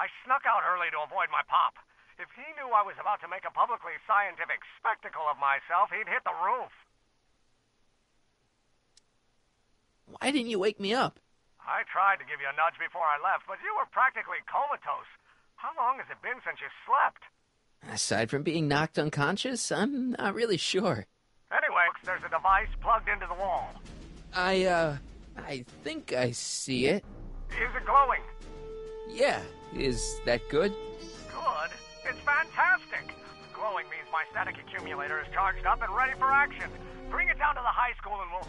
I snuck out early to avoid my pop. If he knew I was about to make a publicly scientific spectacle of myself, he'd hit the roof. Why didn't you wake me up? I tried to give you a nudge before I left, but you were practically comatose. How long has it been since you slept? Aside from being knocked unconscious, I'm not really sure. Anyway, there's a device plugged into the wall. I, uh, I think I see it. Is it glowing? Yeah, is that good? Good. It's fantastic. Glowing means my static accumulator is charged up and ready for action. Bring it down to the high school and we'll.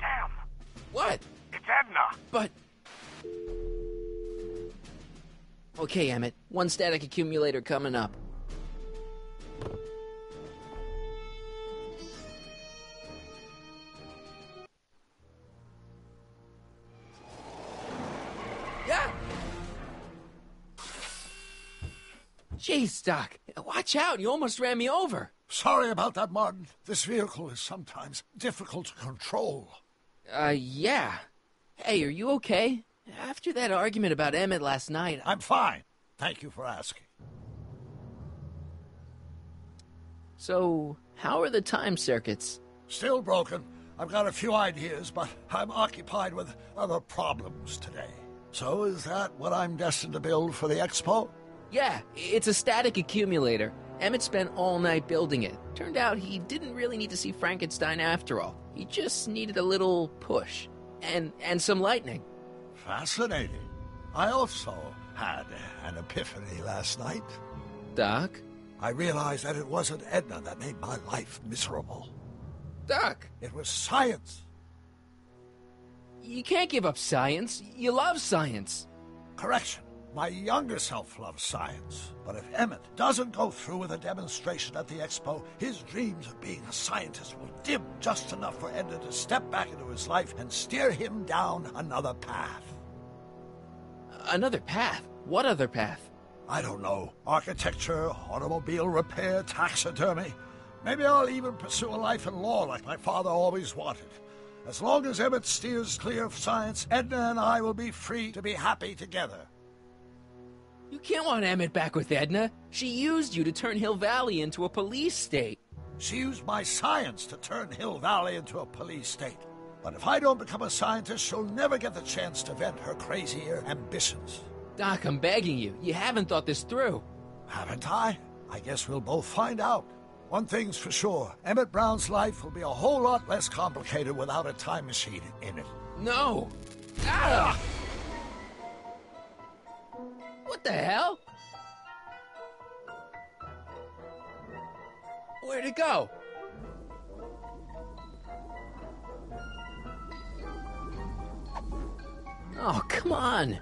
Damn! What? It's Edna! But. Okay, Emmett. One static accumulator coming up. Jeez, Doc. Watch out. You almost ran me over. Sorry about that, Martin. This vehicle is sometimes difficult to control. Uh, yeah. Hey, are you okay? After that argument about Emmett last night, I'm fine. Thank you for asking. So, how are the time circuits? Still broken. I've got a few ideas, but I'm occupied with other problems today. So, is that what I'm destined to build for the expo? Yeah, it's a static accumulator. Emmett spent all night building it. Turned out he didn't really need to see Frankenstein after all. He just needed a little push. And and some lightning. Fascinating. I also had an epiphany last night. Doc? I realized that it wasn't Edna that made my life miserable. Doc! It was science. You can't give up science. You love science. Correction. My younger self loves science. But if Emmett doesn't go through with a demonstration at the expo, his dreams of being a scientist will dim just enough for Edna to step back into his life and steer him down another path. Another path? What other path? I don't know. Architecture, automobile repair, taxidermy. Maybe I'll even pursue a life in law like my father always wanted. As long as Emmett steers clear of science, Edna and I will be free to be happy together. You can't want Emmett back with Edna. She used you to turn Hill Valley into a police state. She used my science to turn Hill Valley into a police state. But if I don't become a scientist, she'll never get the chance to vent her crazier ambitions. Doc, I'm begging you. You haven't thought this through. Haven't I? I guess we'll both find out. One thing's for sure Emmett Brown's life will be a whole lot less complicated without a time machine in it. No! Ah! What the hell? Where'd it go? Oh, come on.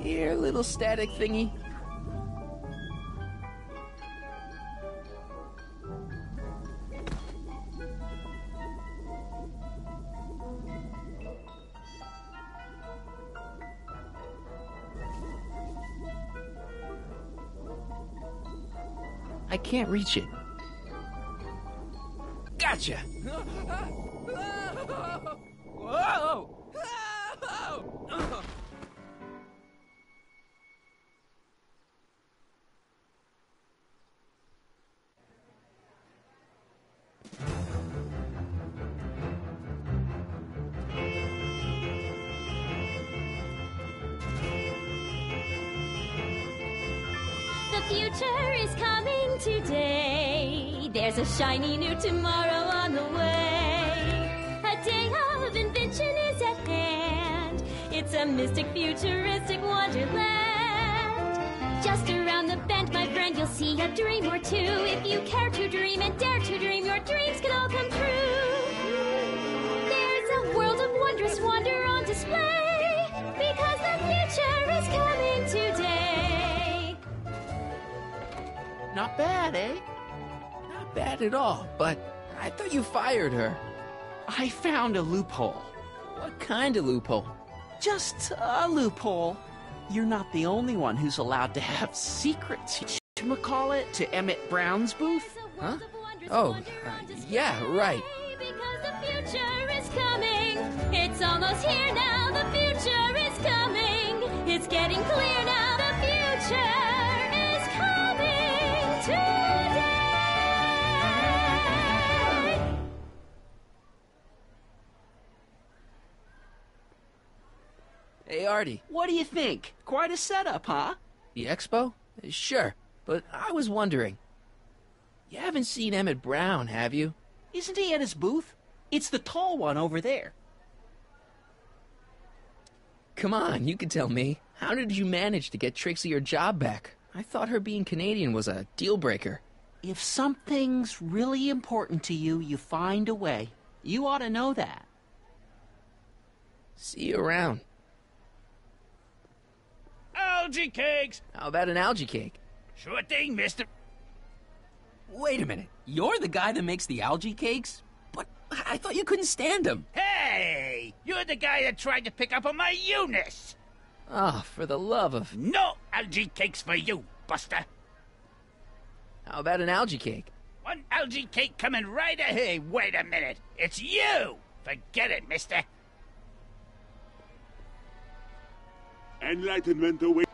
Here, little static thingy. I can't reach it. Gotcha! Shiny new tomorrow on the way. A day of invention is at hand. It's a mystic, futuristic wonderland. Just around the bend, my friend, you'll see a dream or two. If you care to dream and dare to dream, your dreams can all come true. There's a world of wondrous wonder on display. Because the future is coming today. Not bad, eh? Not bad at all, but I thought you fired her. I found a loophole. What kind of loophole? just a loophole. You're not the only one who's allowed to have secrets. call it to Emmett Brown's booth? Huh? Oh, uh, yeah, right. Because the future is coming. It's almost here now. The future is coming. It's getting clear now. The future Hey, Artie, What do you think? Quite a setup, huh? the expo? Sure, but I was wondering. You haven't seen Emmett Brown, have you? Isn't he at his booth? It's the tall one over there. Come on, you can tell me. How did you manage to get Trixie her job back? I thought her being Canadian was a deal breaker. If something's really important to you, you find a way. You ought to know that. See you around. Algae cakes! How about an algae cake? Sure thing, mister. Wait a minute. You're the guy that makes the algae cakes? But I thought you couldn't stand them. Hey! You're the guy that tried to pick up on my Eunice! Oh, for the love of. No algae cakes for you, Buster. How about an algae cake? One algae cake coming right ahead. Hey, wait a minute. It's you! Forget it, mister. Enlightenment away.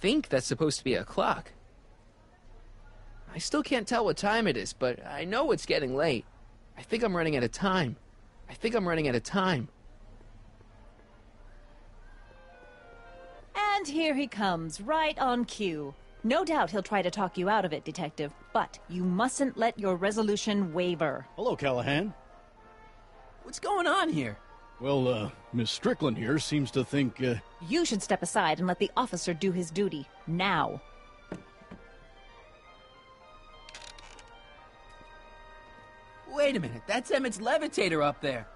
Think that's supposed to be a clock. I still can't tell what time it is, but I know it's getting late. I think I'm running out of time. I think I'm running out of time. And here he comes, right on cue. No doubt he'll try to talk you out of it, Detective, but you mustn't let your resolution waver. Hello, Callahan. What's going on here? Well, uh, Miss Strickland here seems to think, uh, You should step aside and let the officer do his duty. Now. Wait a minute, that's Emmett's levitator up there.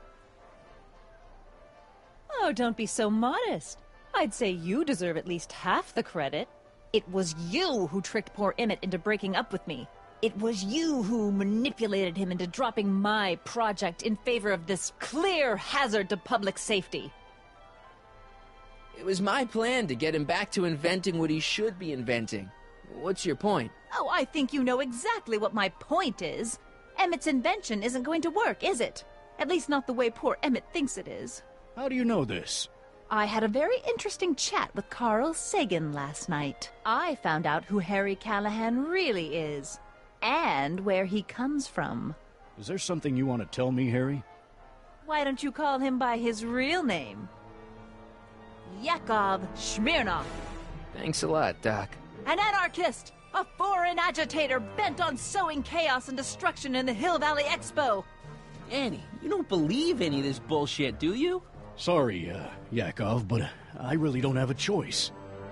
Oh, don't be so modest. I'd say you deserve at least half the credit. It was you who tricked poor Emmett into breaking up with me. It was you who manipulated him into dropping my project in favor of this clear hazard to public safety. It was my plan to get him back to inventing what he should be inventing. What's your point? Oh, I think you know exactly what my point is. Emmett's invention isn't going to work, is it? At least not the way poor Emmett thinks it is. How do you know this? I had a very interesting chat with Carl Sagan last night. I found out who Harry Callahan really is, and where he comes from. Is there something you want to tell me, Harry? Why don't you call him by his real name? Yakov Smirnoff, Thanks a lot, Doc. an anarchist, a foreign agitator bent on sowing chaos and destruction in the Hill Valley Expo. Annie, you don't believe any of this bullshit, do you? Sorry, uh, Yakov, but uh, I really don't have a choice.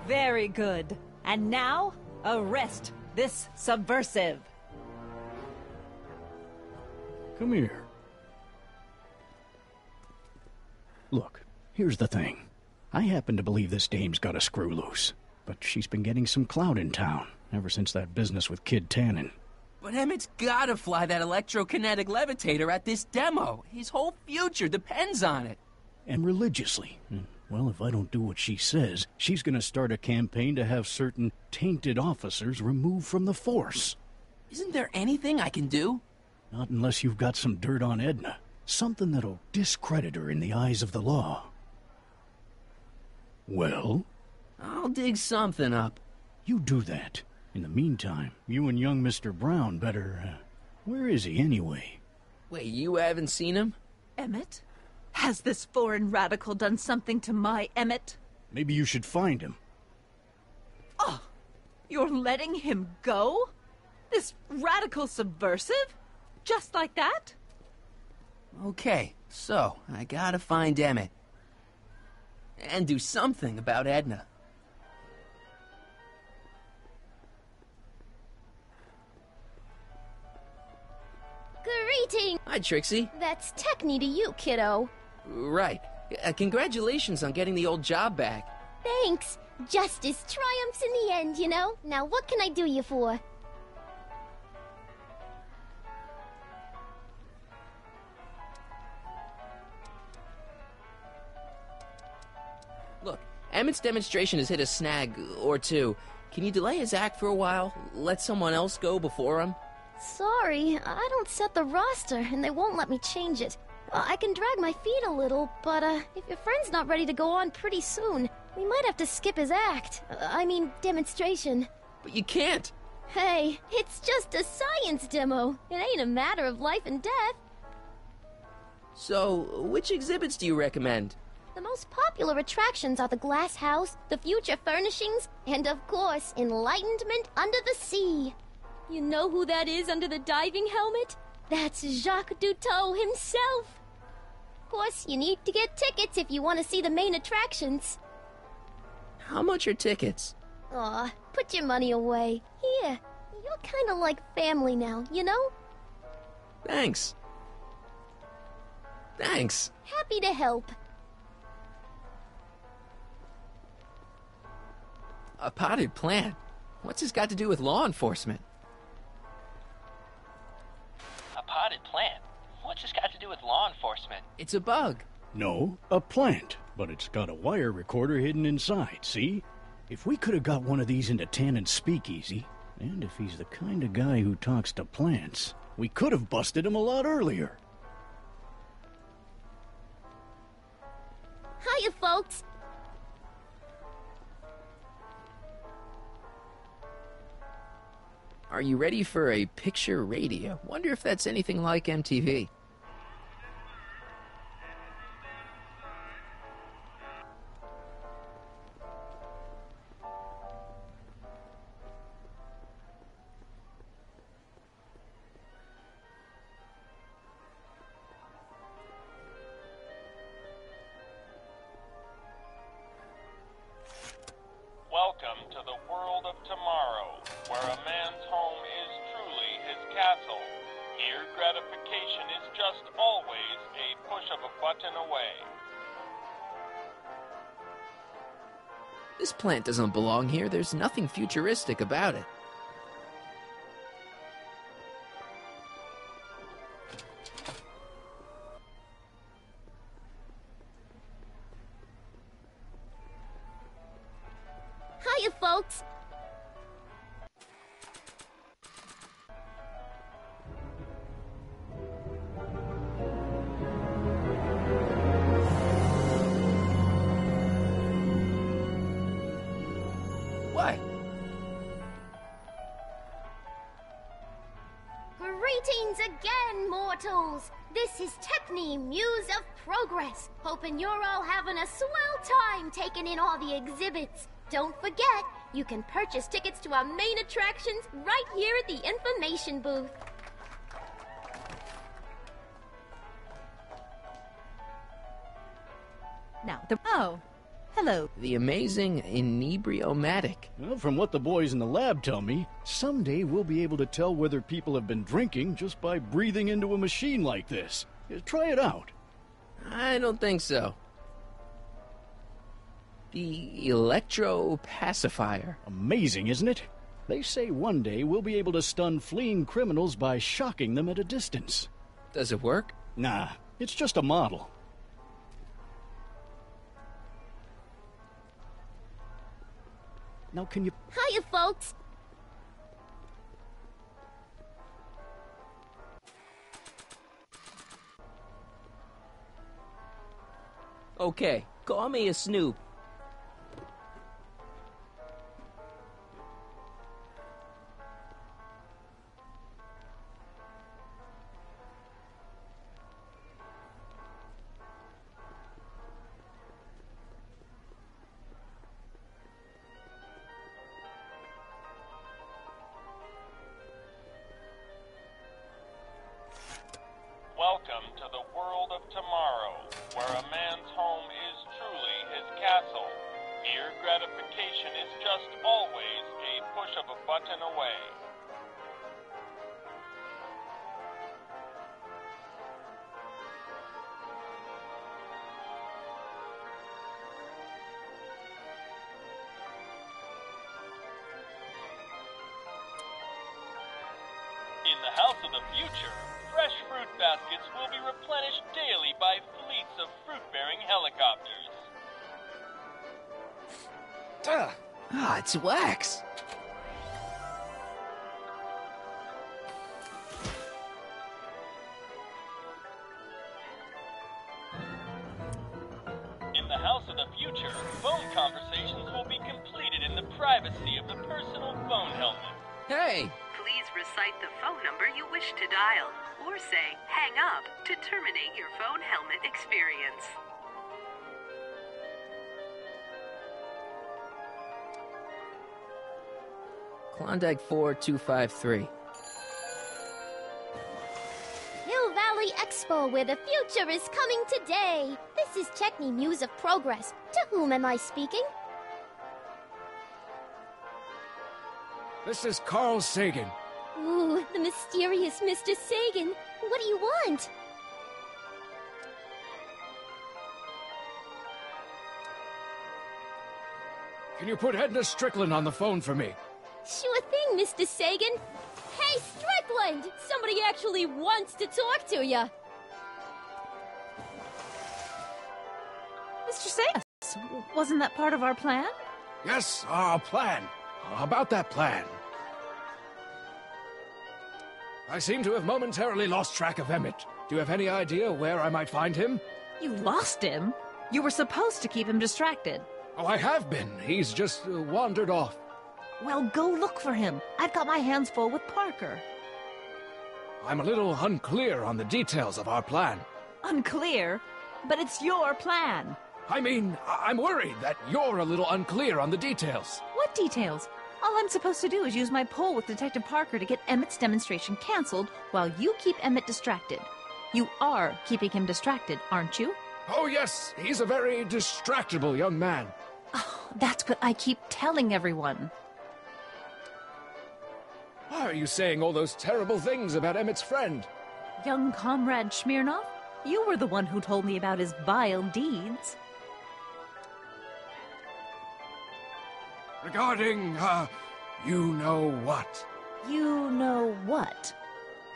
Very good. And now, arrest this subversive. Come here. Look, here's the thing. I happen to believe this dame's got a screw loose, but she's been getting some clout in town ever since that business with Kid Tannen. But Emmett's gotta fly that electrokinetic levitator at this demo. His whole future depends on it. And religiously. Hmm. Well, if I don't do what she says, she's gonna start a campaign to have certain tainted officers removed from the force. Isn't there anything I can do? Not unless you've got some dirt on Edna. Something that'll discredit her in the eyes of the law. Well, I'll dig something up. you do that. In the meantime, you and young Mr. Brown better. Uh, where is he anyway? Wait, you haven't seen him? Emmett? Has this foreign radical done something to my Emmett? Maybe you should find him. Oh! You're letting him go? This radical subversive? Just like that? Okay, so I gotta find Emmett. And do something about Edna. Greeting! Hi, Trixie. That's Techni to you, kiddo. Right. Uh, congratulations on getting the old job back. Thanks. Justice triumphs in the end, you know? Now, what can I do you for? Emmett's demonstration has hit a snag or two. Can you delay his act for a while? Let someone else go before him? Sorry, I don't set the roster, and they won't let me change it. Uh, I can drag my feet a little, but uh, if your friend's not ready to go on pretty soon, we might have to skip his act. Uh, I mean, demonstration. But you can't. Hey, it's just a science demo. It ain't a matter of life and death. So, which exhibits do you recommend? The most popular attractions are the Glass House, the Future Furnishings, and of course, Enlightenment Under the Sea. You know who that is under the diving helmet? That's Jacques Duteau himself. Of course, you need to get tickets if you want to see the main attractions. How much are tickets? Aw, put your money away. Here, you're kind of like family now, you know? Thanks. Thanks. Happy to help. A potted plant? What's this got to do with law enforcement? A potted plant? What's this got to do with law enforcement? It's a bug. No, a plant, but it's got a wire recorder hidden inside, see? If we could have got one of these into Tannen's speakeasy, and if he's the kind of guy who talks to plants, we could have busted him a lot earlier. Hiya, folks. Are you ready for a picture radio? Wonder if that's anything like MTV. Plant doesn't belong here. There's nothing futuristic about it. Purchase tickets to our main attractions right here at the information booth. Now, the. Oh, hello. The amazing Inebriomatic. Well, from what the boys in the lab tell me, someday we'll be able to tell whether people have been drinking just by breathing into a machine like this. Uh, Try it out. I don't think so. The electro pacifier. Amazing, isn't it? They say one day we'll be able to stun fleeing criminals by shocking them at a distance. Does it work? Nah, it's just a model. Now, can you. Hiya, folks! Okay, call me a snoop. It's wax. In the house of the future, phone conversations will be completed in the privacy of the personal phone helmet. Hey! Please recite the phone number you wish to dial, or say hang up to terminate your phone helmet experience. Klondike 4253. Hill Valley Expo, where the future is coming today. This is Techni Muse of Progress. To whom am I speaking? This is Carl Sagan. Ooh, the mysterious Mr. Sagan. What do you want? Can you put Edna Strickland on the phone for me? Sure thing, Mr. Sagan. Hey, Strickland! Somebody actually wants to talk to you. Mr. Sagan, wasn't that part of our plan? Yes, our plan. About that plan. I seem to have momentarily lost track of Emmett. Do you have any idea where I might find him? You lost him? You were supposed to keep him distracted. Oh, I have been. He's just uh, wandered off. Well, go look for him. I've got my hands full with Parker. I'm a little unclear on the details of our plan. Unclear? But it's your plan. I mean, I- I'm worried that you're a little unclear on the details. What details? All I'm supposed to do is use my poll with Detective Parker to get Emmett's demonstration canceled while you keep Emmett distracted. You are keeping him distracted, aren't you? Oh, yes, he's a very distractible young man. Oh, that's what I keep telling everyone. Why are you saying all those terrible things about Emmett's friend? Young comrade Smirnoff, you were the one who told me about his vile deeds. Regarding, uh, you know what? You know what?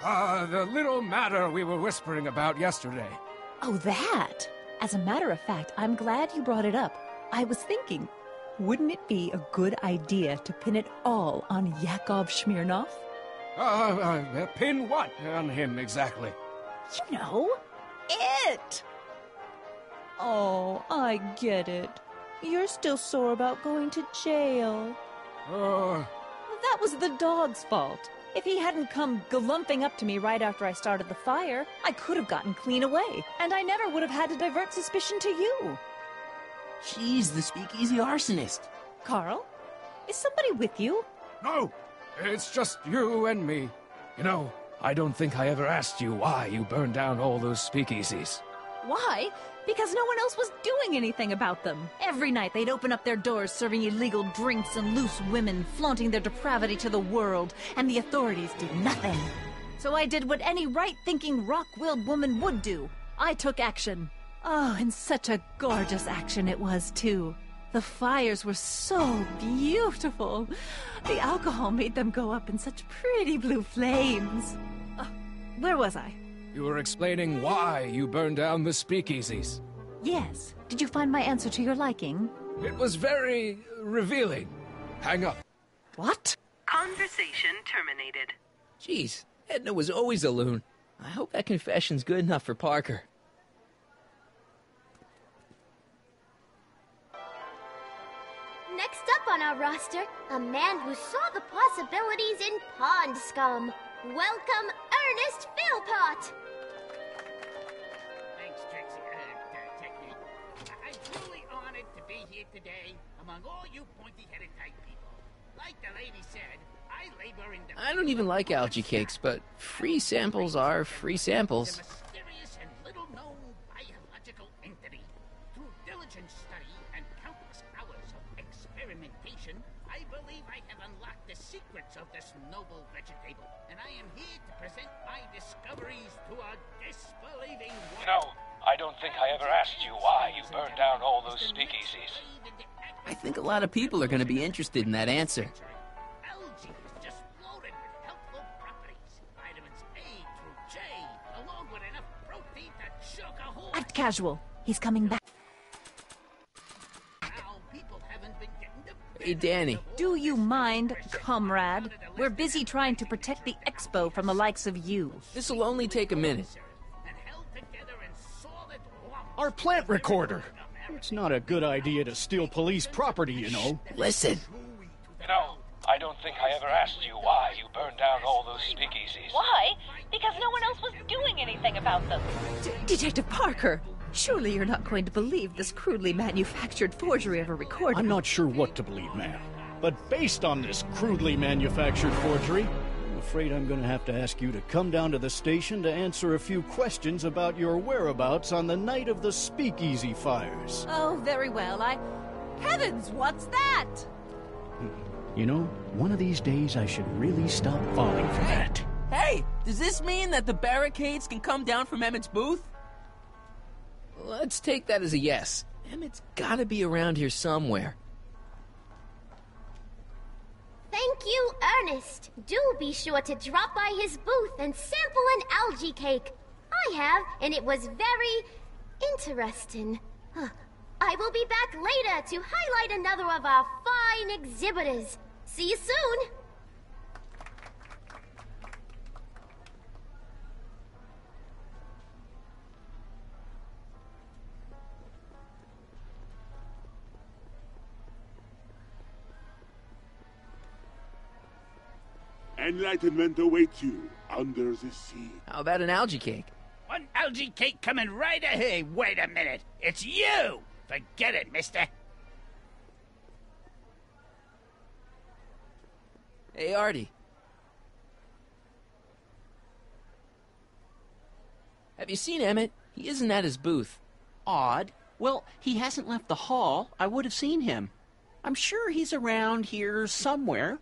Uh, the little matter we were whispering about yesterday. Oh, that! As a matter of fact, I'm glad you brought it up. I was thinking, wouldn't it be a good idea to pin it all on Yakov Smirnoff? Uh, uh, pin what on him exactly? You know, it! Oh, I get it. You're still sore about going to jail. Uh, That was the dog's fault. If he hadn't come galumping up to me right after I started the fire, I could have gotten clean away, and I never would have had to divert suspicion to you. She's the speakeasy arsonist. Carl, is somebody with you? No, it's just you and me. You know, I don't think I ever asked you why you burned down all those speakeasies. Why? Because no one else was doing anything about them. Every night they'd open up their doors serving illegal drinks and loose women, flaunting their depravity to the world, and the authorities did nothing. So I did what any right thinking, rock willed woman would do I took action. Oh, and such a gorgeous action it was, too. The fires were so beautiful. The alcohol made them go up in such pretty blue flames. Uh, where was I? You were explaining why you burned down the speakeasies. Yes. Did you find my answer to your liking? It was very revealing. Hang up. What? Conversation terminated. Jeez, Edna was always a loon. I hope that confession's good enough for Parker. Next up on our roster, a man who saw the possibilities in pond scum. Welcome, Ernest Philpott. Thanks, Trixie. Uh, uh, Techni. I- I'm truly honored to be here today among all you pointy-headed type people. Like the lady said, I labor in the... I don't even like algae cakes, but free samples are free samples. Experimentation, I believe I have unlocked the secrets of this noble vegetable, and I am here to present my discoveries to a disbelieving world. You know, I don't think I ever asked you why you burned down all those speakeasies. I think a lot of people are going to be interested in that answer. Algae is just loaded with helpful properties. Vitamins A through J, along with enough protein to choke a horse. Act casual. He's coming back. Hey, Danny. Do you mind, comrade? We're busy trying to protect the expo from the likes of you. This'll only take a minute. and held together in solid lumps. Our plant recorder! It's not a good idea to steal police property, you know. Listen. You know, I don't think I ever asked you why you burned down all those speakeasies. Why? Because no one else was doing anything about them. D- Detective Parker, surely you're not going to believe this crudely manufactured forgery of a recording. I'm not sure what to believe, ma'am. But based on this crudely manufactured forgery, I'm afraid I'm going to have to ask you to come down to the station to answer a few questions about your whereabouts on the night of the Speakeasy fires. Oh, very well. I. Heavens, what's that? You know, one of these days I should really stop falling for that. Hey, does this mean that the barricades can come down from Emmett's booth? Let's take that as a yes. Emmett's gotta be around here somewhere. Thank you, Ernest. Do be sure to drop by his booth and sample an algae cake. I have, and it was very interesting. I will be back later to highlight another of our fine exhibitors. See you soon. Enlightenment awaits you under the sea. How about an algae cake? One algae cake coming right ahead. Wait a minute. It's you. Forget it, mister. Hey, Artie. Have you seen Emmett? He isn't at his booth. Odd. Well, he hasn't left the hall. I would have seen him. I'm sure he's around here somewhere.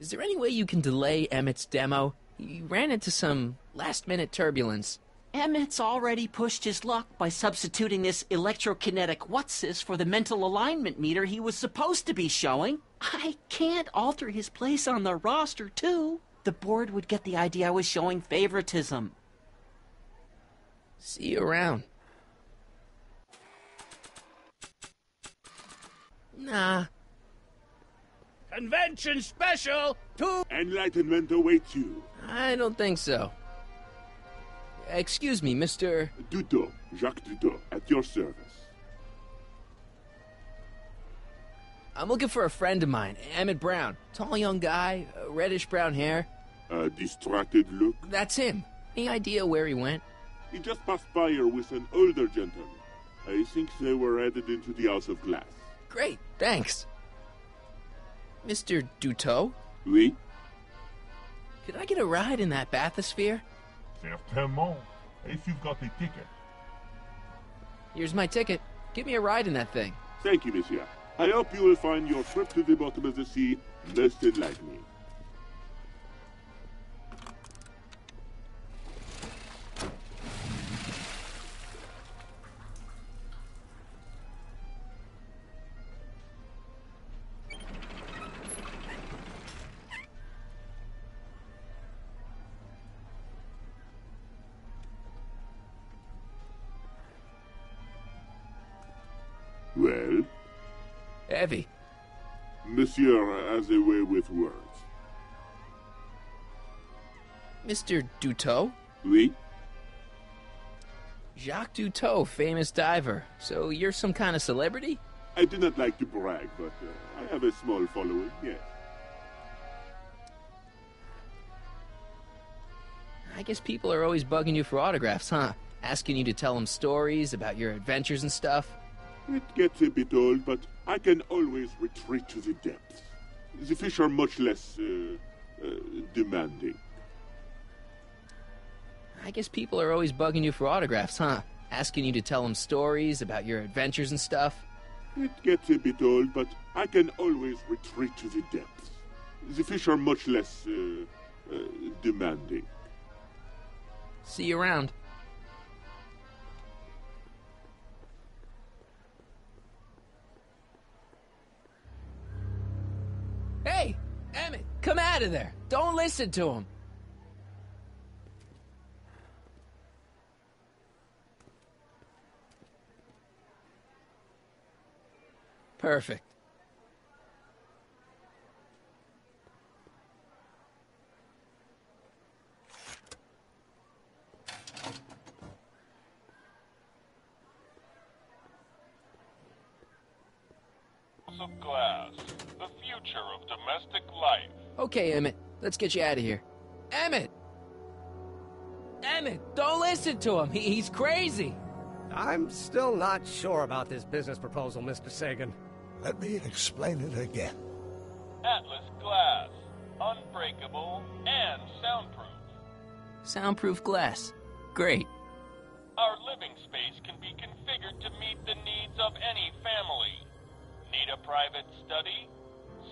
Is there any way you can delay Emmett's demo? He ran into some last minute turbulence. Emmett's already pushed his luck by substituting this electrokinetic what's-this for the mental alignment meter he was supposed to be showing. I can't alter his place on the roster, too. The board would get the idea I was showing favoritism. See you around. Nah. Convention special. Two. Enlightenment awaits you. I don't think so. Excuse me, Mr. Dudo, Jacques Dudo, at your service. I'm looking for a friend of mine, Emmett Brown. Tall young guy, uh, reddish brown hair. A distracted look. That's him. Any idea where he went? He just passed by here with an older gentleman. I think they were headed into the House of Glass. Great, thanks. Mr. Duteau? Oui? Could I get a ride in that bathysphere? Certainement. If you've got the ticket. Here's my ticket. Give me a ride in that thing. Thank you, monsieur. I hope you will find your trip to the bottom of the sea most enlightening. Well, Heavy. monsieur has a way with words. Mr. Duteau? Oui? Jacques Duteau, famous diver. So you're some kind of celebrity? I do not like to brag, but uh, I have a small following, yes. I guess people are always bugging you for autographs, huh? Asking you to tell them stories about your adventures and stuff. It gets a bit old, but I can always retreat to the depths. The fish are much less uh, uh, demanding. I guess people are always bugging you for autographs, huh? Asking you to tell them stories about your adventures and stuff. It gets a bit old, but I can always retreat to the depths. The fish are much less uh, uh, demanding. See you around. Out of there. Don't listen to him. Perfect. Of Glass, the future of domestic life. Okay, Emmett, let's get you out of here. Emmett! Emmett, don't listen to him. He, he's crazy. I'm still not sure about this business proposal, Mr. Sagan. Let me explain it again. Atlas Glass, unbreakable and soundproof. Soundproof glass. Great. Our living space can be configured to meet the needs of any family. Need a private study?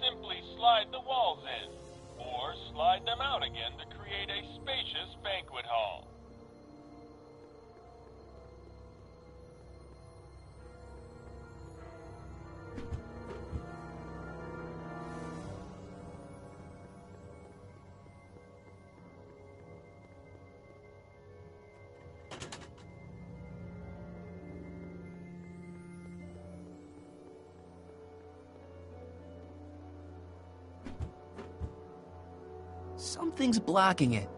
Simply slide the walls in, or slide them out again to create a spacious banquet hall. Something's blocking it.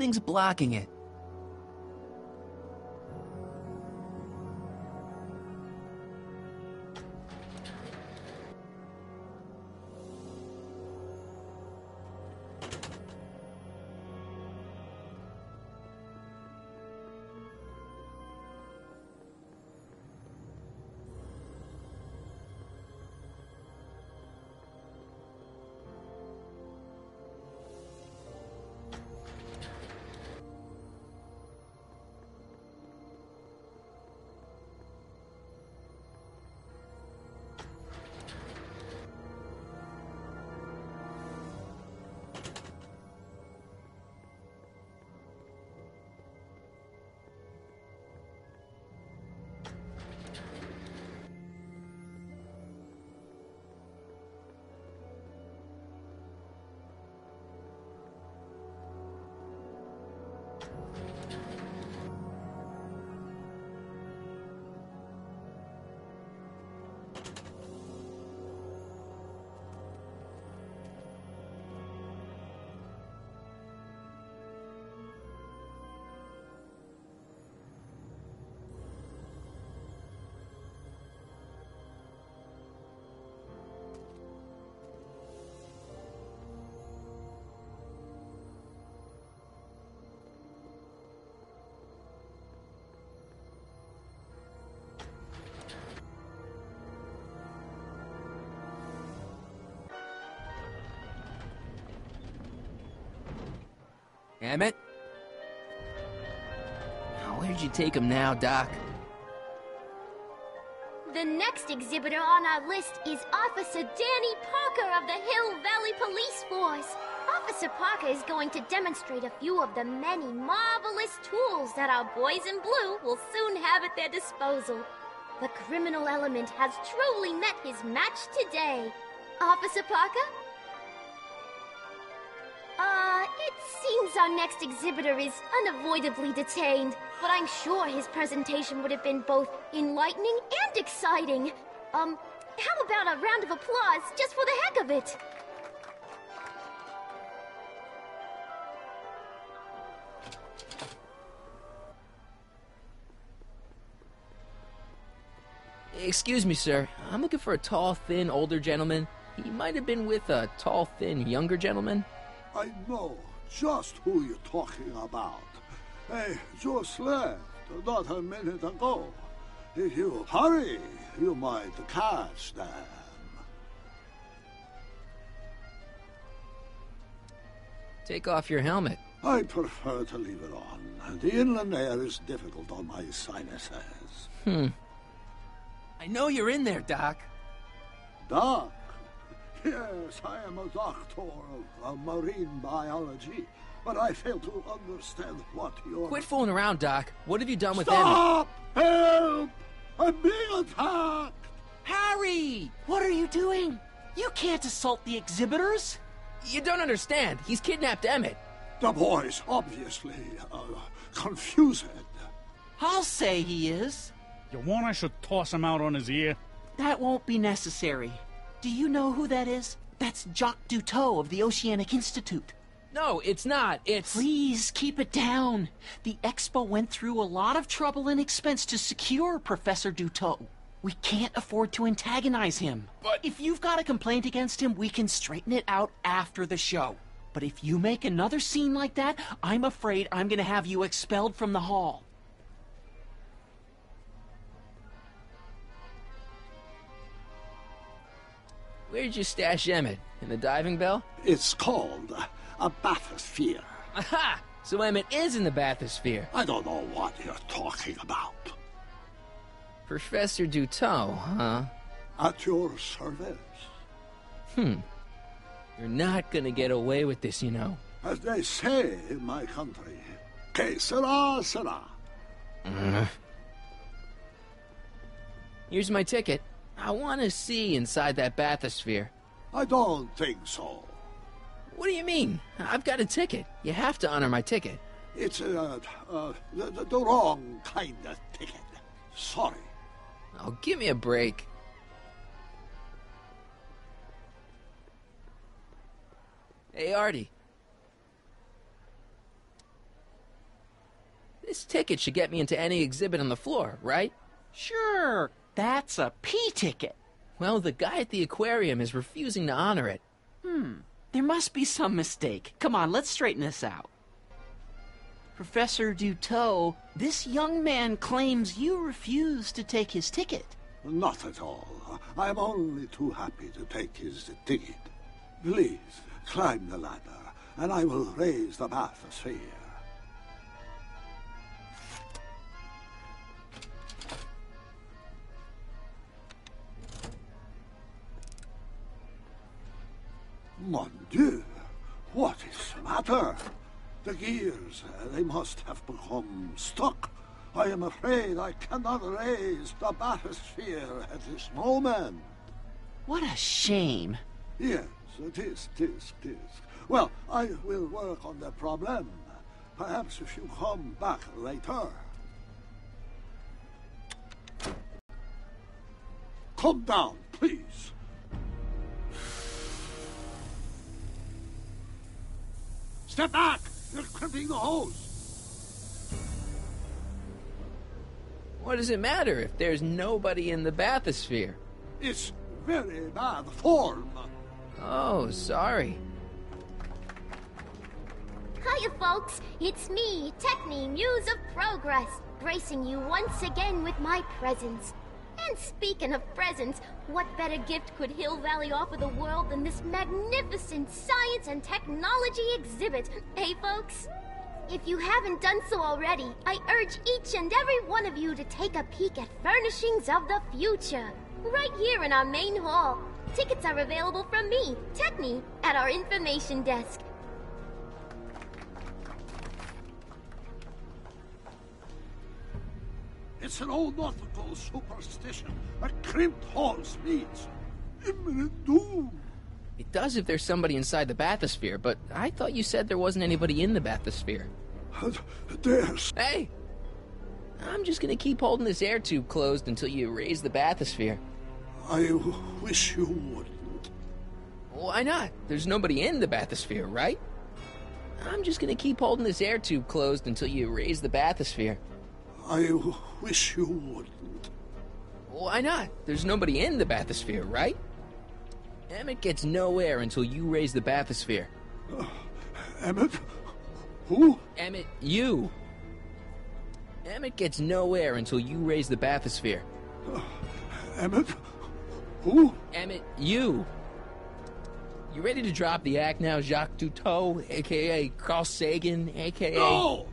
Something's blocking it. Emmett? Where'd you take him now, Doc? The next exhibitor on our list is Officer Danny Parker of the Hill Valley Police Force. Officer Parker is going to demonstrate a few of the many marvelous tools that our boys in blue will soon have at their disposal. The criminal element has truly met his match today. Officer Parker? Seems our next exhibitor is unavoidably detained, but I'm sure his presentation would have been both enlightening and exciting. Um, how about a round of applause just for the heck of it? Excuse me, sir. I'm looking for a tall, thin, older gentleman. He might have been with a tall, thin, younger gentleman. I know just who you're talking about. They just left not a minute ago. If you hurry, you might catch them. Take off your helmet. I prefer to leave it on. The inland air is difficult on my sinuses. Hmm. I know you're in there, Doc. Doc? Yes, I am a doctor of uh, marine biology, but I fail to understand what you're... Quit fooling around, Doc. What have you done with Stop! Help! I'm being attacked! Harry! What are you doing? You can't assault the exhibitors! You don't understand. He's kidnapped Emmett. The boy's obviously uh, confused. I'll say he is. You want I should toss him out on his ear? That won't be necessary. Do you know who that is? That's Jacques Duteau of the Oceanic Institute. No, it's not. It's. Please keep it down. The Expo went through a lot of trouble and expense to secure Professor Duteau. We can't afford to antagonize him. But if you've got a complaint against him, we can straighten it out after the show. But if you make another scene like that, I'm afraid I'm going to have you expelled from the hall. Where'd you stash Emmett? In the diving bell? It's called a bathysphere. Aha! So Emmett is in the bathysphere. I don't know what you're talking about. Professor Duteau, huh? At your service. Hmm. You're not gonna get away with this, you know. As they say in my country, que sera, sera. Mm. Here's my ticket. I want to see inside that bathysphere. I don't think so. What do you mean? I've got a ticket. You have to honor my ticket. It's uh, uh, the, the, the wrong kind of ticket. Sorry. Oh, give me a break. Hey, Artie. This ticket should get me into any exhibit on the floor, right? Sure, that's a P ticket. Well, the guy at the aquarium is refusing to honor it. Hmm, there must be some mistake. Come on, let's straighten this out. Professor Duteau, this young man claims you refused to take his ticket. Not at all. I am only too happy to take his ticket. Please, climb the ladder, and I will raise the bathysphere. Mon Dieu! What is the matter? The gears, uh, they must have become stuck. I am afraid I cannot raise the bathysphere at this moment. What a shame. Yes, it is, it is, it is. Well, I will work on the problem. Perhaps if you come back later. Come down, please. Step back! You're crimping the hose! What does it matter if there's nobody in the bathysphere? It's very bad form. Oh, sorry. Hiya, folks. It's me, Techni, Muse of Progress, gracing you once again with my presence. And speaking of presents, what better gift could Hill Valley offer the world than this magnificent science and technology exhibit? Hey, folks? If you haven't done so already, I urge each and every one of you to take a peek at Furnishings of the Future, right here in our main hall. Tickets are available from me, Techni, at our information desk. It's an old nautical superstition that crimped halls means imminent doom. It does if there's somebody inside the bathysphere, but I thought you said there wasn't anybody in the bathysphere. There's. Hey! I'm just gonna keep holding this air tube closed until you raise the bathysphere. I wish you wouldn't. Why not? There's nobody in the bathysphere, right? I'm just gonna keep holding this air tube closed until you raise the bathysphere. I wish you wouldn't. Why not? There's nobody in the bathysphere, right? Emmett gets no air until you raise the bathysphere. Uh, Emmett? Who? Emmett, you. Emmett gets no air until you raise the bathysphere. Uh, Emmett? Who? Emmett, you. You ready to drop the act now, Jacques Cousteau, aka Carl Sagan, aka. No!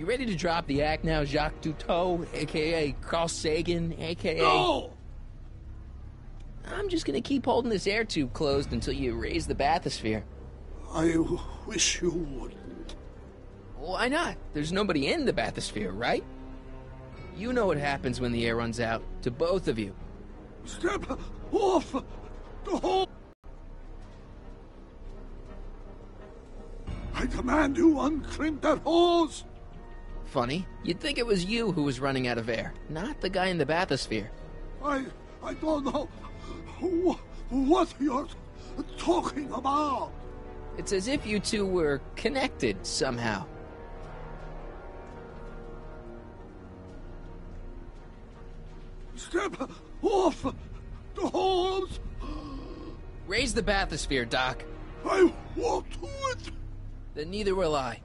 You ready to drop the act now, Jacques Cousteau, aka Carl Sagan, aka. No! I'm just gonna keep holding this air tube closed until you raise the bathysphere. I wish you wouldn't. Why not? There's nobody in the bathysphere, right? You know what happens when the air runs out, to both of you. Step off the hole! I command you uncrimp that hose! Funny, you'd think it was you who was running out of air, not the guy in the bathysphere. I... I don't know what you're talking about. It's as if you two were connected somehow. Step off the hose! Raise the bathysphere, Doc. I won't do it! Then neither will I.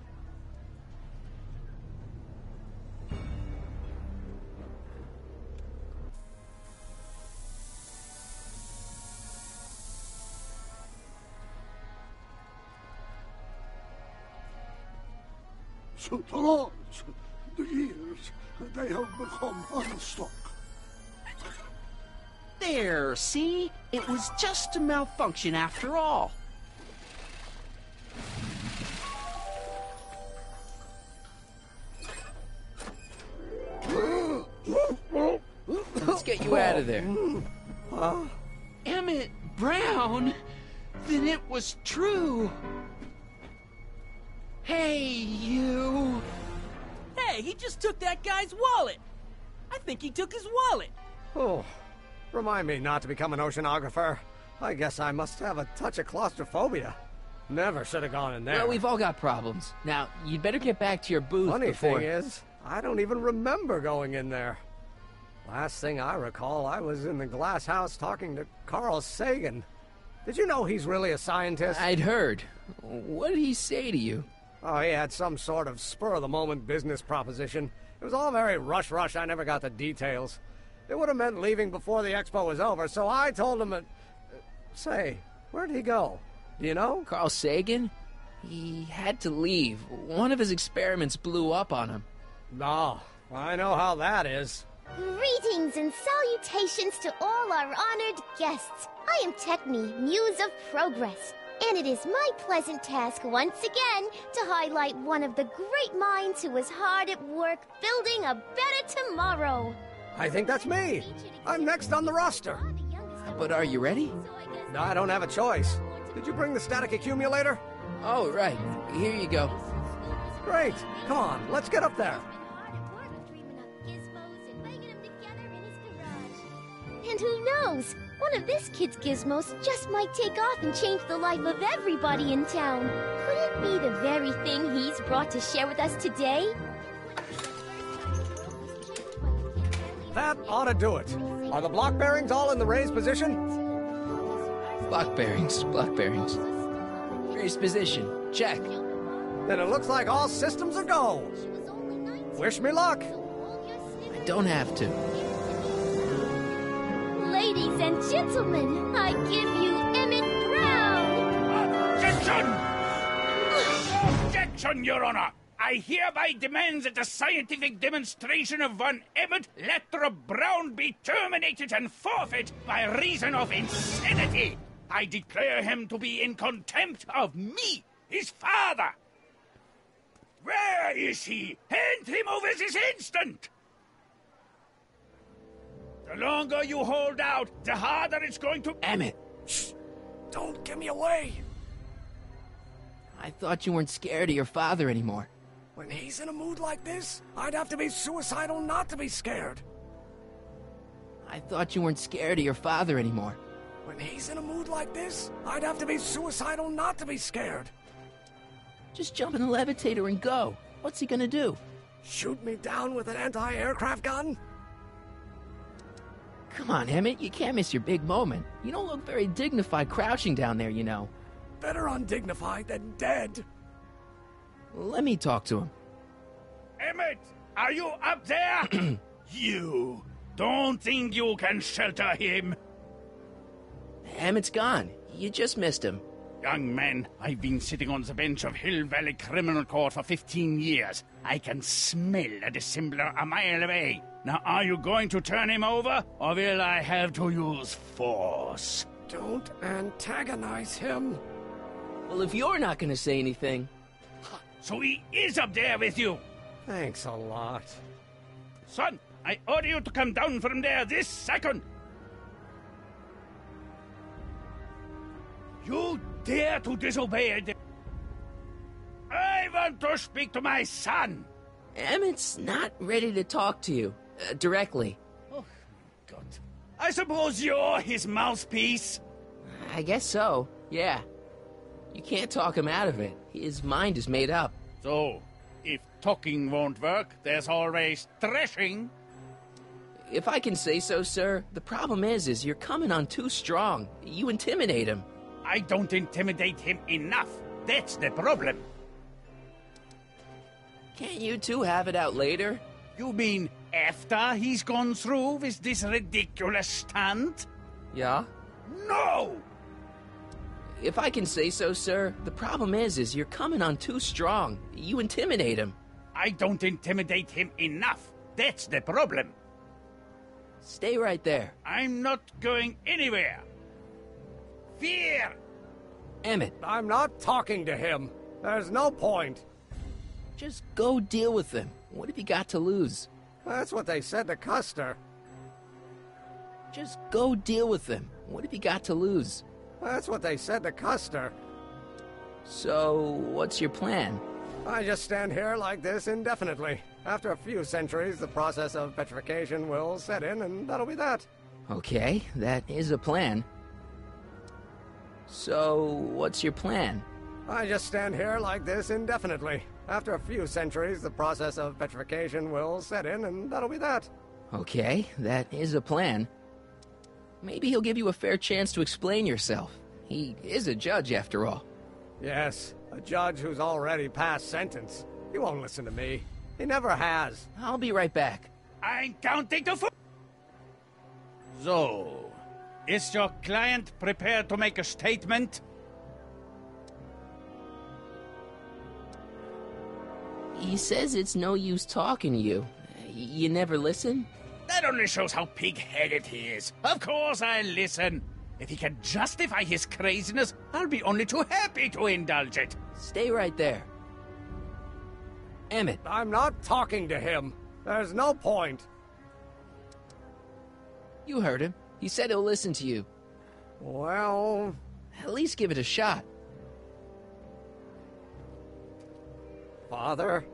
So towards the years, they have become unstuck. There, see? It was just a malfunction after all. Let's get you out of there. Uh, Emmett Brown? Then it was true. Hey, you. Hey, he just took that guy's wallet. I think he took his wallet. Oh, remind me not to become an oceanographer. I guess I must have a touch of claustrophobia. Never should have gone in there. Well, we've all got problems. Now, you'd better get back to your booth Funny before... thing is, I don't even remember going in there. Last thing I recall, I was in the glass house talking to Carl Sagan. Did you know he's really a scientist? I'd heard. What did he say to you? Oh, he had some sort of spur-of-the-moment business proposition. It was all very rush-rush. I never got the details. It would have meant leaving before the expo was over, so I told him... That, uh, say, where'd he go? Do you know? Carl Sagan? He had to leave. One of his experiments blew up on him. Oh, I know how that is. Greetings and salutations to all our honored guests. I am Techni, Muse of Progress, and it is my pleasant task once again to highlight one of the great minds who was hard at work building a better tomorrow. I think that's me. I'm next on the roster. Ah, but are you ready? No, I don't have a choice. Did you bring the static accumulator? Oh, right. Here you go. Great. Come on, let's get up there. And who knows? One of this kid's gizmos just might take off and change the life of everybody in town. Could it be the very thing he's brought to share with us today? That ought to do it. Are the block bearings all in the raised position? Block bearings, block bearings. Raised position, check. Then it looks like all systems are go. Wish me luck. I don't have to. Ladies and gentlemen, I give you Emmett Brown! Objection! Objection! Your Honor. I hereby demand that the scientific demonstration of Von Emmett Lathrop Brown be terminated and forfeit by reason of insanity. I declare him to be in contempt of me, his father. Where is he? Hand him over this instant! The longer you hold out, the harder it's going to. Emmett, Shh! Don't give me away. I thought you weren't scared of your father anymore. When he's in a mood like this, I'd have to be suicidal not to be scared. I thought you weren't scared of your father anymore. When he's in a mood like this, I'd have to be suicidal not to be scared. Just jump in the levitator and go. What's he gonna do? Shoot me down with an anti-aircraft gun? Come on, Emmett, you can't miss your big moment. You don't look very dignified crouching down there, you know. Better undignified than dead. Let me talk to him. Emmett, are you up there? you don't think you can shelter him? Emmett's gone. You just missed him. Young man, I've been sitting on the bench of Hill Valley Criminal Court for 15 years. I can smell a dissembler a mile away. Now, are you going to turn him over, or will I have to use force? Don't antagonize him. Well, if you're not gonna say anything. So he is up there with you. Thanks a lot. Son, I order you to come down from there this second. You dare to disobey a di- I want to speak to my son. Emmett's not ready to talk to you uh, directly. Oh, God. I suppose you're his mouthpiece. I guess so, yeah. You can't talk him out of it. His mind is made up. So, if talking won't work, there's always threshing. If I can say so, sir, the problem is, is you're coming on too strong. You intimidate him. I don't intimidate him enough. That's the problem. Can't you two have it out later? You mean after he's gone through with this ridiculous stunt? Yeah? No! If I can say so, sir, the problem is, is you're coming on too strong. You intimidate him. I don't intimidate him enough. That's the problem. Stay right there. I'm not going anywhere. Fear! Emmett, I'm not talking to him. There's no point. just go deal with him. What have you got to lose? That's what they said to Custer. Just go deal with them. What have you got to lose? That's what they said to Custer. So, what's your plan? I just stand here like this indefinitely. After a few centuries, the process of petrification will set in, and that'll be that. Okay, that is a plan. So, what's your plan? I just stand here like this indefinitely. After a few centuries, the process of petrification will set in, and that'll be that. Okay, that is a plan. Maybe he'll give you a fair chance to explain yourself. He is a judge, after all. Yes, a judge who's already passed sentence. He won't listen to me. He never has. I'll be right back. I'm counting to four. So, is your client prepared to make a statement? He says it's no use talking to you. You never listen? That only shows how pig-headed he is. Of course I'll listen. If he can justify his craziness, I'll be only too happy to indulge it. Stay right there. Emmett, I'm not talking to him. There's no point. you heard him. He said he'll listen to you. Well, At least give it a shot. Father,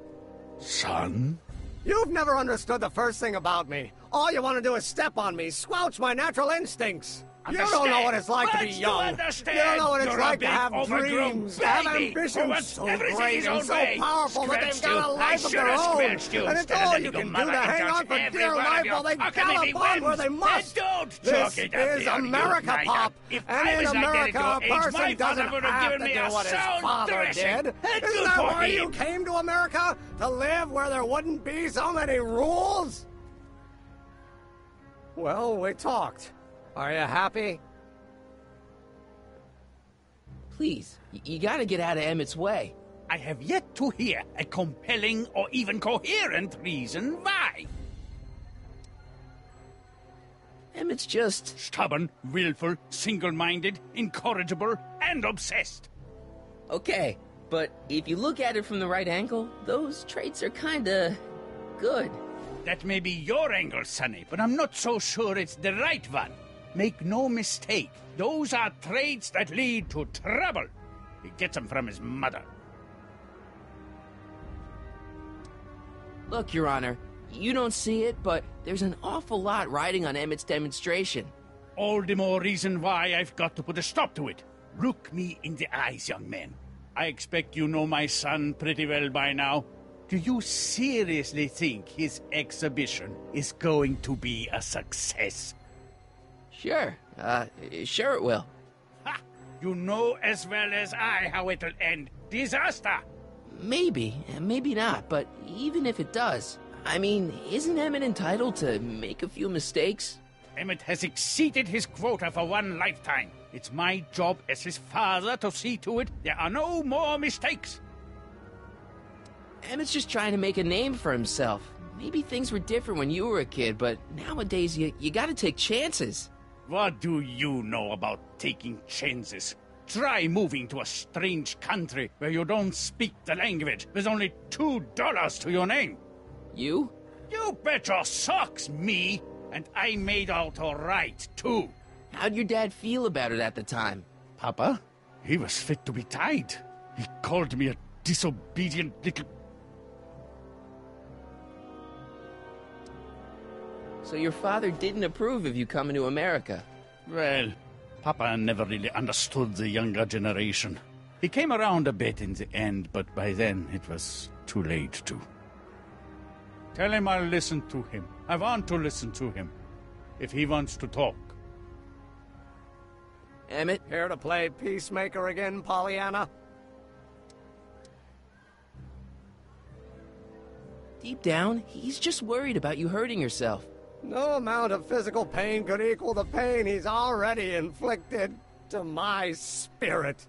Son? you've never understood the first thing about me. All you want to do is step on me, squelch my natural instincts. You don't know what it's like to be young. understand? You don't know what it's You're like to have dreams, to have ambitions so great and so way. powerful that they've got a life of their own. you And it's all you can do to hang on for dear life while they gallop baby on where they must. This is America, Pop. If And I in was like that at America, a person doesn't have to do what his father did. Isn't that why you came to America? To live where there wouldn't be so many rules? Well, we talked. Are you happy? Please, you gotta get out of Emmett's way. I have yet to hear a compelling or even coherent reason why. Emmett's just. Stubborn, willful, single minded, incorrigible, and obsessed. Okay, but if you look at it from the right angle, those traits are kinda. good. That may be your angle, Sonny, but I'm not so sure it's the right one. Make no mistake, those are traits that lead to trouble. He gets them from his mother. Look, Your Honor, you don't see it, but there's an awful lot riding on Emmett's demonstration. All the more reason why I've got to put a stop to it. Look me in the eyes, young man. I expect you know my son pretty well by now. Do you seriously think his exhibition is going to be a success? Sure, uh, sure it will. Ha! You know as well as I how it'll end. Disaster! Maybe, maybe not, but even if it does, I mean, isn't Emmett entitled to make a few mistakes? Emmett has exceeded his quota for one lifetime. It's my job as his father to see to it there are no more mistakes. Emmett's just trying to make a name for himself. Maybe things were different when you were a kid, but nowadays you, you gotta take chances. What do you know about taking chances? Try moving to a strange country where you don't speak the language with only two dollars to your name. You? You bet your socks, me! And I made out all right, too. How'd your dad feel about it at the time? Papa? He was fit to be tied. He called me a disobedient little So your father didn't approve of you coming to America? Well, Papa never really understood the younger generation. He came around a bit in the end, but by then it was too late to. Tell him I'll listen to him. I want to listen to him. If he wants to talk. Emmett? Here to play peacemaker again, Pollyanna? Deep down, he's just worried about you hurting yourself. No amount of physical pain could equal the pain he's already inflicted to my spirit.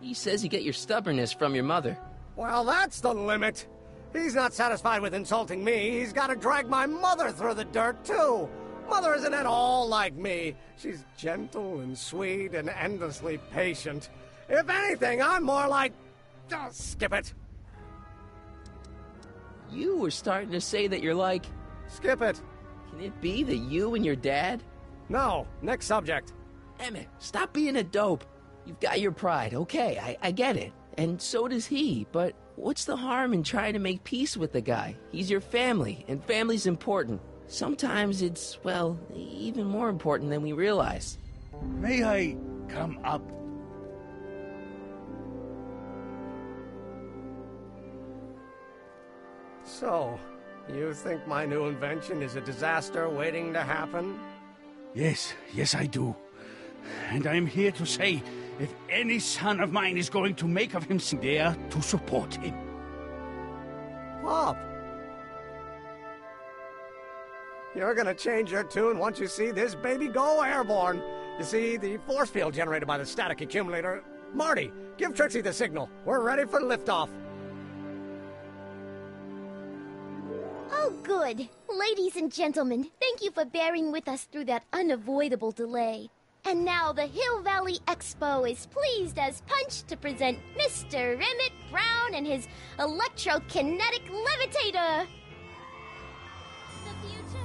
He says you get your stubbornness from your mother. Well, that's the limit. He's not satisfied with insulting me. He's got to drag my mother through the dirt, too. Mother isn't at all like me. She's gentle and sweet and endlessly patient. If anything, I'm more like. Oh, skip it. You were starting to say that you're like. Skip it. Can it be that you and your dad? No. Next subject. Emmett, stop being a dope. You've got your pride, okay, I, I get it. And so does he, but what's the harm in trying to make peace with the guy? He's your family, and family's important. Sometimes it's, well, even more important than we realize. May I come up? So, you think my new invention is a disaster waiting to happen? Yes, yes, I do. And I'm here to say if any son of mine is going to make of himself there to support him. Pop! You're gonna change your tune once you see this baby go airborne. You see, the force field generated by the static accumulator. Marty, give Trixie the signal. We're ready for liftoff. Good. Ladies and gentlemen, thank you for bearing with us through that unavoidable delay. And now the Hill Valley Expo is pleased as punch to present Mr. Emmett Brown and his electrokinetic levitator. The future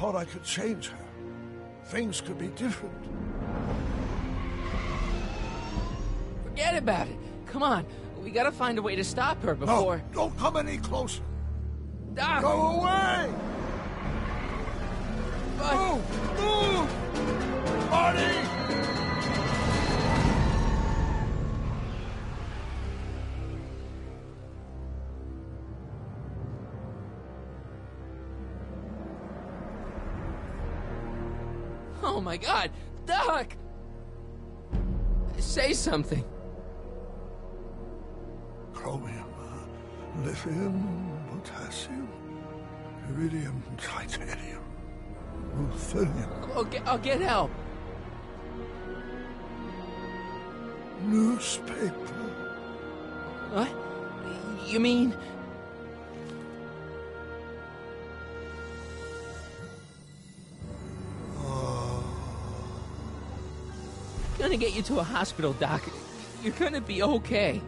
thought I could change her. Things could be different. Forget about it. Come on. We gotta find a way to stop her before. No, don't come any closer. Doc! Go away! But... Move! Move! Marty! My god! Doc! Say something. Chromium, uh, lithium, potassium, iridium, titanium, ruthenium, I'll get, I'll get help. newspaper. What? You mean... Gonna get you to a hospital, Doc. You're gonna be okay.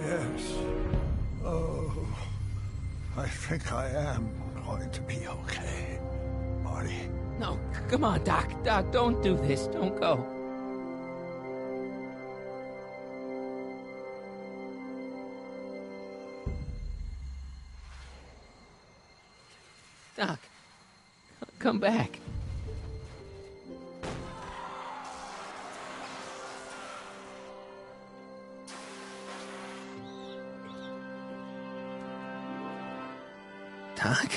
Yes. Oh, I think I am going to be okay, Marty. No, come on, Doc. Doc, don't do this. Don't go. Doc, come back. Doc?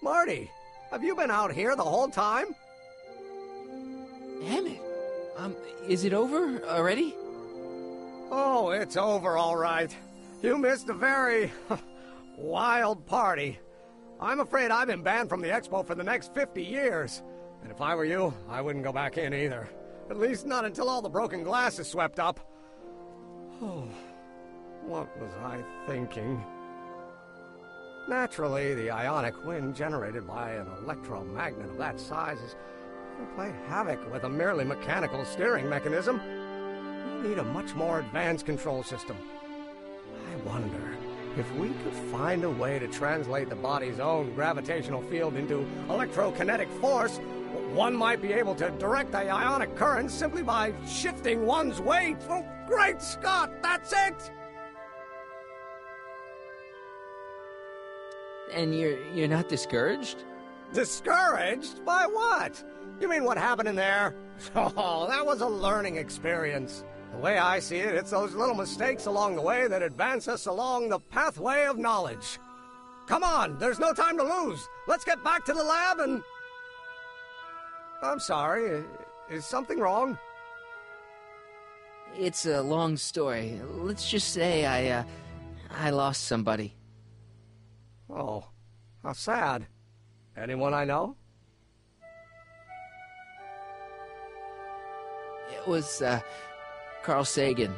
Marty, have you been out here the whole time? Damn it. Um, is it over already? Oh, it's over, all right. You missed a very wild party. I'm afraid I've been banned from the expo for the next 50 years. And if I were you, I wouldn't go back in either. At least not until all the broken glass is swept up. Oh, what was I thinking? Naturally, the ionic wind generated by an electromagnet of that size is going to play havoc with a merely mechanical steering mechanism. We need a much more advanced control system. I wonder if we could find a way to translate the body's own gravitational field into electrokinetic force. One might be able to direct the ionic current simply by shifting one's weight. Oh, great Scott, that's it! And you're you're not discouraged? Discouraged? By what? You mean what happened in there? Oh, that was a learning experience. The way I see it, it's those little mistakes along the way that advance us along the pathway of knowledge. Come on, there's no time to lose. Let's get back to the lab and. I'm sorry, is something wrong? It's a long story. Let's just say I uh I lost somebody. Oh, how sad. Anyone I know? It was uh Carl Sagan.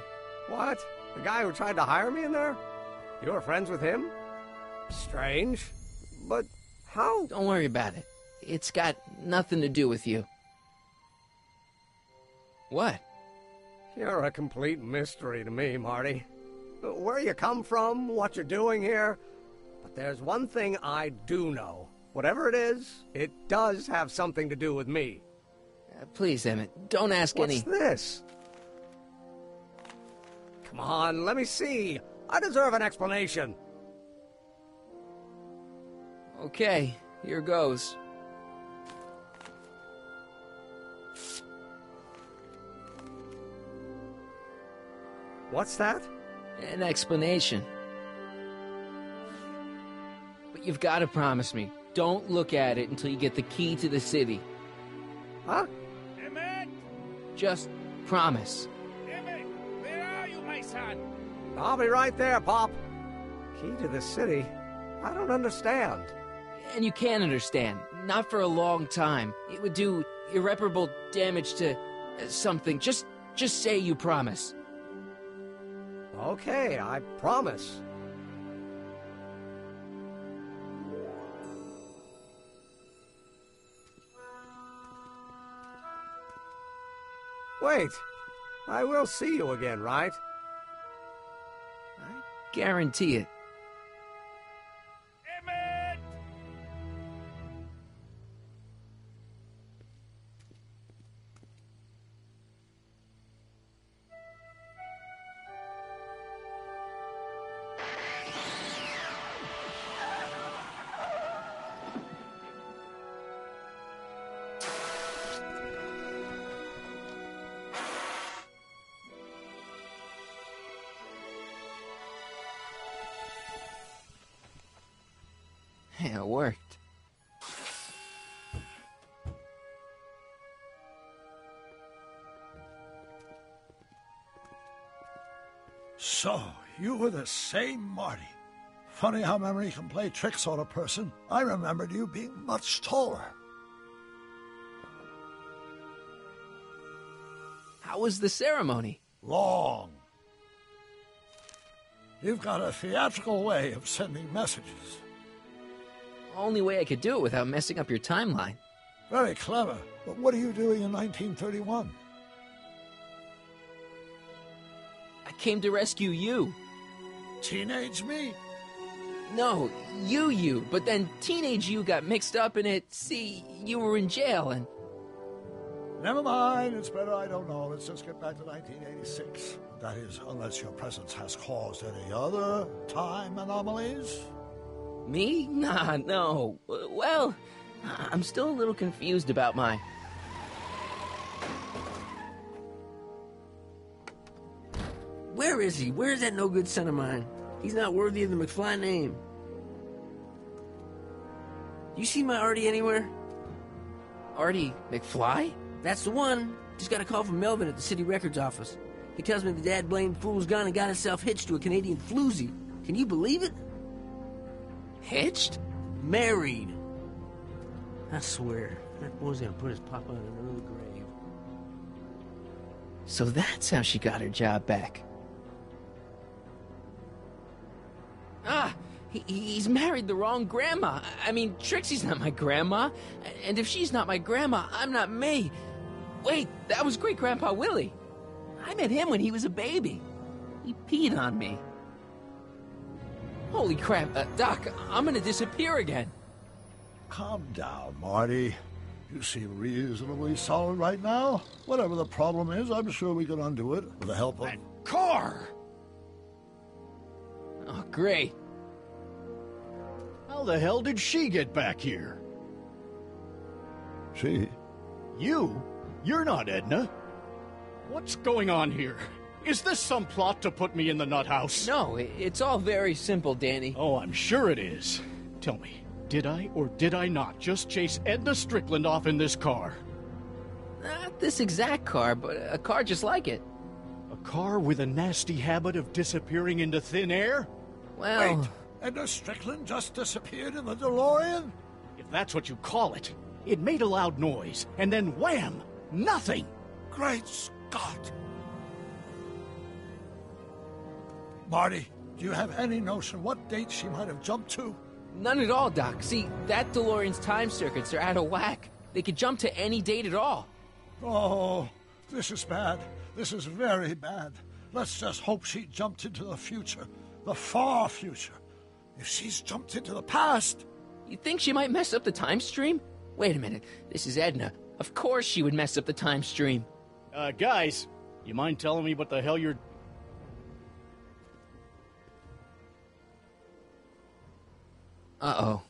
What? The guy who tried to hire me in there? You were friends with him? Strange. But how? Don't worry about it. It's got nothing to do with you. What? You're a complete mystery to me, Marty. Where you come from, what you're doing here. But there's one thing I do know. Whatever it is, it does have something to do with me. Uh, please, Emmett, don't ask What's any. this? Come on, let me see. I deserve an explanation. Okay, here goes. What's that? An explanation. But you've got to promise me. Don't look at it until you get the key to the city. Huh? Emmett! Just promise. Emmett! Where are you, my son? I'll be right there, Pop. Key to the city? I don't understand. And you can't understand. Not for a long time. It would do irreparable damage to uh, something. Just just say you promise. Okay, I promise. Wait, I will see you again, right? I guarantee it. Were the same Marty. Funny how memory can play tricks on a person. I remembered you being much taller. How was the ceremony? Long. You've got a theatrical way of sending messages. Only way I could do it without messing up your timeline. Very clever. But what are you doing in 1931? I came to rescue you. Teenage me? No, you, you. But then teenage you got mixed up in it. See, you were in jail and. Never mind. It's better I don't know. Let's just get back to 1986. That is, unless your presence has caused any other time anomalies. Me? Nah, no. Well, I'm still a little confused about my. Where is he? Where's that no good son of mine? He's not worthy of the McFly name. You see my Artie anywhere? Artie McFly? That's the one. Just got a call from Melvin at the city records office. He tells me the dad blamed fool's gone and got himself hitched to a Canadian floozy. Can you believe it? Hitched? Married. I swear, that boy's gonna put his papa in an early grave. So that's how she got her job back. Ah, he, he's married the wrong grandma. I mean, Trixie's not my grandma. And if she's not my grandma, I'm not me. Wait, that was great grandpa Willie. I met him when he was a baby. He peed on me. Holy crap, uh, Doc, I'm gonna disappear again. Calm down, Marty. You seem reasonably solid right now. Whatever the problem is, I'm sure we can undo it with the help of. Car! Oh, great. How the hell did she get back here? She? You? You're not Edna. What's going on here? Is this some plot to put me in the nut house? No, it's all very simple, Danny. Oh, I'm sure it is. Tell me, did I or did I not just chase Edna Strickland off in this car? Not this exact car, but a car just like it. A car with a nasty habit of disappearing into thin air? Well. Wait, Edna Strickland just disappeared in the DeLorean? If that's what you call it. It made a loud noise, and then wham! Nothing! Great Scott! Marty, do you have any notion what date she might have jumped to? None at all, Doc. See, that DeLorean's time circuits are out of whack. They could jump to any date at all. Oh, this is bad. This is very bad. Let's just hope she jumped into the future, the far future. If she's jumped into the past. You think she might mess up the time stream? Wait a minute. This is Edna. Of course she would mess up the time stream. Uh, guys, you mind telling me what the hell you're. Uh oh.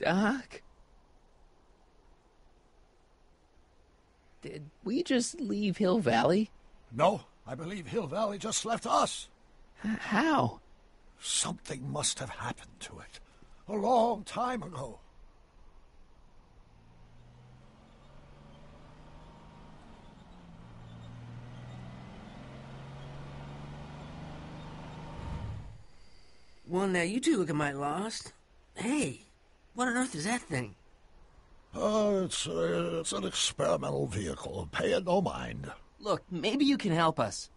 Doc? Did we just leave Hill Valley? No, I believe Hill Valley just left us. H- how? Something must have happened to it. A long time ago. Well, now you two look a mite lost. Hey, what on earth is that thing? Oh, it's, uh, it's an experimental vehicle. Pay it no mind. Look, maybe you can help us.